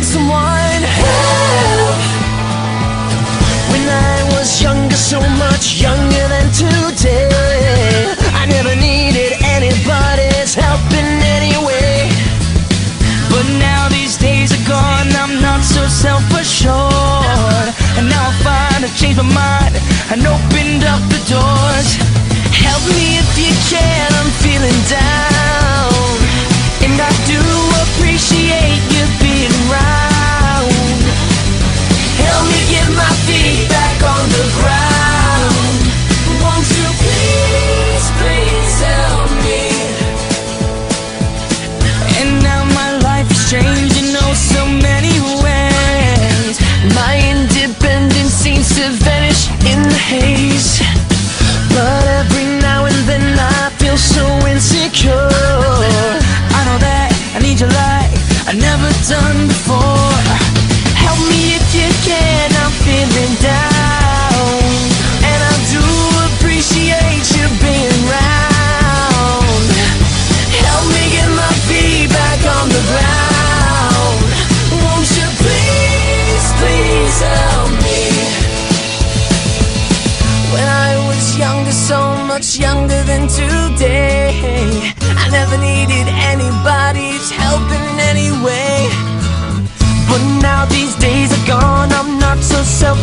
need someone help. When I was younger, so much younger than today, I never needed anybody's help in any way. But now these days are gone, I'm not so self assured. And now I find I've changed my mind and opened up the doors. Help me if you can, I'm feeling vanish in the haze. But every now and then I feel so insecure. I know that I need your light, I never done before. Younger than today, I never needed anybody's help in any way. But now these days are gone, I'm not so self